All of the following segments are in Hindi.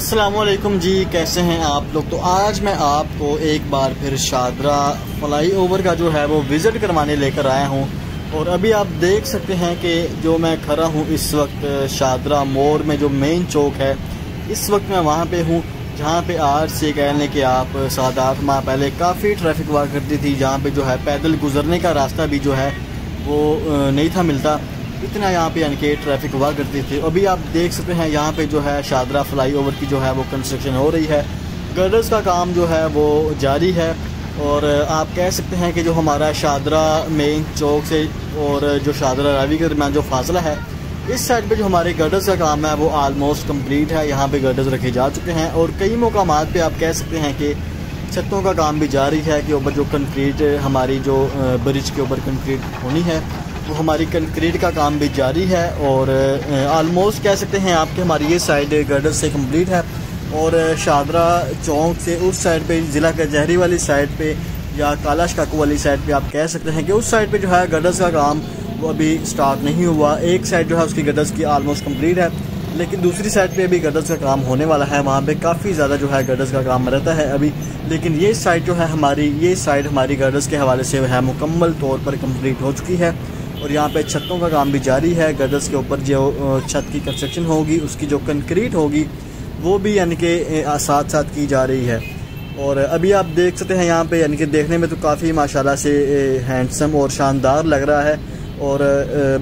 असलकुम जी, कैसे हैं आप लोग? तो आज मैं आपको एक बार फिर शादरा फ्लाई ओवर का जो है वो विज़िट करवाने लेकर आया हूँ। और अभी आप देख सकते हैं कि जो मैं खड़ा हूँ इस वक्त शादरा मोड़ में जो मेन चौक है, इस वक्त मैं वहाँ पे हूँ, जहाँ पे आज से कह लें कि आप सात आठ माह पहले काफ़ी ट्रैफ़िक हुआ करती थी, जहाँ पे जो है पैदल गुजरने का रास्ता भी जो है वो नहीं था मिलता। इतना यहाँ पे यानी कि ट्रैफ़िक हुआ करती थी। अभी आप देख सकते हैं यहाँ पे जो है शादरा फ्लाई ओवर की जो है वो कंस्ट्रक्शन हो रही है। गर्डर्स का काम जो है वो जारी है और आप कह सकते हैं कि जो हमारा शादरा मेन चौक से और जो शादरा रावी के दरमियान जो फासला है, इस साइड पे जो हमारे गर्डर्स का काम है वो आलमोस्ट कंप्लीट है। यहाँ पे गर्डर्स रखे जा चुके हैं और कई मकाम पे आप कह सकते हैं कि छतों का काम भी जारी है कि ऊपर जो कंक्रीट हमारी जो ब्रिज के ऊपर कंक्रीट होनी है। वो हमारी कंक्रीट का काम भी जारी है और आलमोस्ट कह सकते हैं आपके हमारी ये साइड गर्डर से कंप्लीट है और शादरा चौक से उस साइड पे, ज़िला कचहरी वाली साइड पे या कालाश काकू वाली साइड पे आप कह सकते हैं कि उस साइड पे जो है गडर्स का काम वो अभी स्टार्ट नहीं हुआ। एक साइड जो है उसकी गडर्स की आलमोस्ट कंप्लीट है, लेकिन दूसरी साइड पे अभी गडर्स का काम होने वाला है। वहाँ पे काफ़ी ज़्यादा जो है गडर्स का काम रहता है अभी, लेकिन ये साइड जो है हमारी, ये साइड हमारी गडर्स के हवाले से है, मुकम्मल तौर पर कंप्लीट हो चुकी है। और यहाँ पे छतों का काम भी जारी है। गर्दस के ऊपर जो छत की कंस्ट्रक्शन होगी, उसकी जो कंक्रीट होगी, वो भी यानी कि साथ साथ की जा रही है। और अभी आप देख सकते हैं यहाँ पे, यानी कि देखने में तो काफ़ी माशाल्लाह से हैंडसम और शानदार लग रहा है। और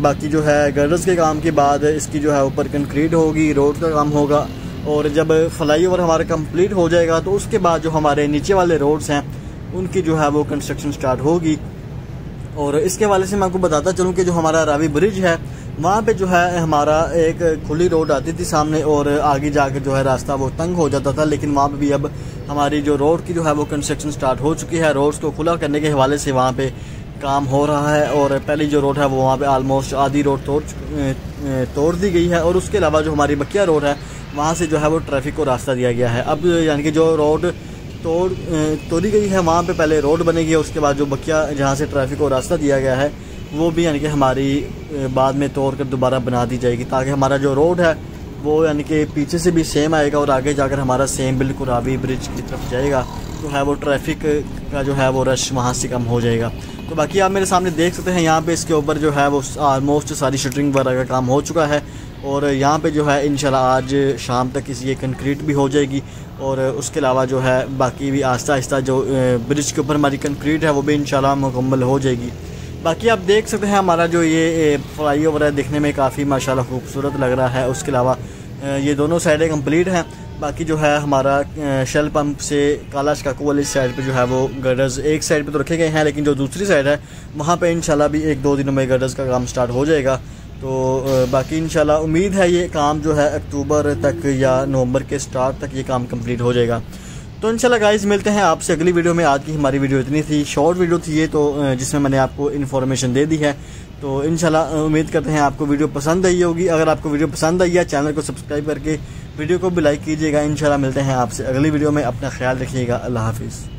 बाकी जो है गर्दस के काम के बाद इसकी जो है ऊपर कंक्रीट होगी रोड का काम होगा। और जब फ्लाई ओवर हमारा कंप्लीट हो जाएगा तो उसके बाद जो हमारे नीचे वाले रोड्स हैं, उनकी जो है वो कंस्ट्रक्शन स्टार्ट होगी। और इसके वाले से मैं आपको बताता चलूँ कि जो हमारा रावी ब्रिज है, वहाँ पे जो है हमारा एक खुली रोड आती थी सामने और आगे जाकर जो है रास्ता वो तंग हो जाता था, लेकिन वहाँ पे भी अब हमारी जो रोड की जो है वो कंस्ट्रक्शन स्टार्ट हो चुकी है। रोड्स को खुला करने के हवाले से वहाँ पे काम हो रहा है और पहली जो रोड है वो वहाँ पे आलमोस्ट आधी रोड तोड़ तोड़ दी गई है और उसके अलावा जो हमारी बकिया रोड है, वहाँ से जो है वो ट्रैफ़िक को रास्ता दिया गया है। अब यानी कि जो रोड तोड़ तोड़ी गई है, वहाँ पे पहले रोड बनेगी, उसके बाद जो बकिया, जहाँ से ट्रैफ़िक को रास्ता दिया गया है, वो भी यानी कि हमारी बाद में तोड़ कर दोबारा बना दी जाएगी, ताकि हमारा जो रोड है, वो यानी कि पीछे से भी सेम आएगा और आगे जाकर हमारा सेम बिल्कुल रावी ब्रिज की तरफ़ जाएगा तो है वो ट्रैफ़िक का जो है वो रश वहाँ से कम हो जाएगा। तो बाकी आप मेरे सामने देख सकते हैं, यहाँ पे इसके ऊपर जो है वो आलमोस्ट सारी शटरिंग वगैरह का काम हो चुका है और यहाँ पे जो है इन आज शाम तक इस ये कंक्रीट भी हो जाएगी और उसके अलावा जो है बाकी भी आहिस्ता आहिस्ता जो ब्रिज के ऊपर हमारी कंक्रीट है वो भी इन मुकम्मल हो जाएगी। बाकी आप देख सकते हैं हमारा जो ये फ्लाई ओवर है, देखने में काफ़ी माशाल्लाह खूबसूरत लग रहा है। उसके अलावा ये दोनों साइडें कंप्लीट हैं। बाकी जो है हमारा शेल पंप से कालाश काकू वाली साइड पे जो है वो गर्डर्स एक साइड पे तो रखे गए हैं, लेकिन जो दूसरी साइड है, वहाँ पे इंशाल्लाह भी एक दो दिनों में गर्डर्स का काम स्टार्ट हो जाएगा। तो बाकी इंशाल्लाह उम्मीद है ये काम जो है अक्टूबर तक या नवंबर के स्टार्ट तक ये काम कंप्लीट हो जाएगा। तो इंशाल्लाह गाइस मिलते हैं आपसे अगली वीडियो में। आज की हमारी वीडियो इतनी थी शॉर्ट वीडियो थी ये तो जिसमें मैंने आपको इन्फॉर्मेशन दे दी है। तो इंशाल्लाह उम्मीद करते हैं आपको वीडियो पसंद आई होगी। अगर आपको वीडियो पसंद आई है, चैनल को सब्सक्राइब करके वीडियो को भी लाइक कीजिएगा। इंशाल्लाह मिलते हैं आपसे। अगली वीडियो में अपना ख्याल रखिएगा। अल्लाह हाफिज़।